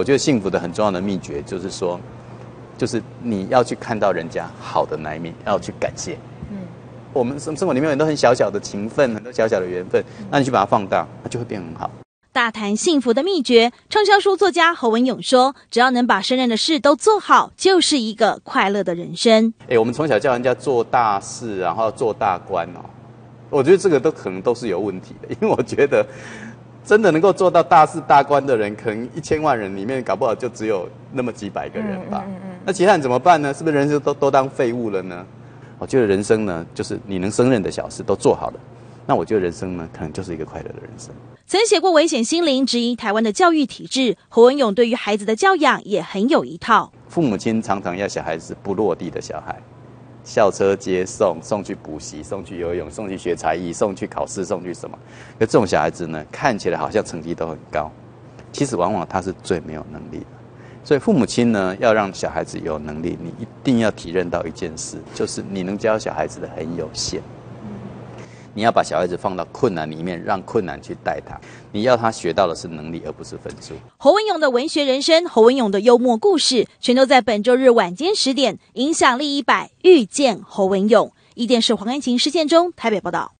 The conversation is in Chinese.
我觉得幸福的很重要的秘诀就是说，就是你要去看到人家好的那一面，要去感谢。嗯，我们生生活里面有很多很小小的情分，很多小小的缘分，那你去把它放大，它就会变很好。大谈幸福的秘诀，畅销书作家侯文勇说：“只要能把胜任的事都做好，就是一个快乐的人生。”哎，我们从小叫人家做大事，然后做大官哦，我觉得这个都可能都是有问题的，因为我觉得真的能够做到大事大官的人，可能一千万人里面搞不好就只有那么几百个人吧。那其他人怎么办呢？是不是人生都都当废物了呢？我觉得人生呢，就是你能胜任的小事都做好了。那我觉得人生呢，可能就是一个快乐的人生。曾写过《危险心灵》，质疑台湾的教育体制。侯文勇对于孩子的教养也很有一套。父母亲常常要小孩子不落地的小孩，校车接送，送去补习，送去游泳，送去学才艺，送去考试，送去什么？那这种小孩子呢，看起来好像成绩都很高，其实往往他是最没有能力的。所以父母亲呢，要让小孩子有能力，你一定要体认到一件事，就是你能教小孩子的很有限。你要把小孩子放到困难里面，让困难去带他。你要他学到的是能力，而不是分数。侯文勇的文学人生，侯文勇的幽默故事，全都在本周日晚间十点，影响力一百遇见侯文勇。一电视黄安晴事件中台北报道。